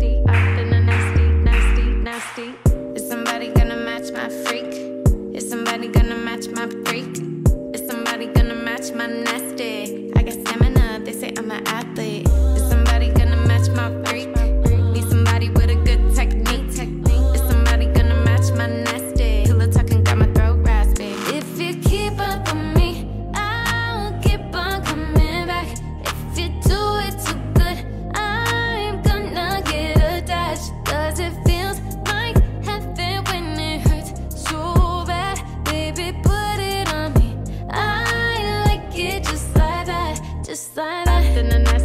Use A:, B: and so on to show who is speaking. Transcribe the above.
A: nasty, nasty, nasty, nasty. Is somebody gonna match my freak? Is somebody gonna match my freak? Is somebody gonna match my nasty?
B: this time.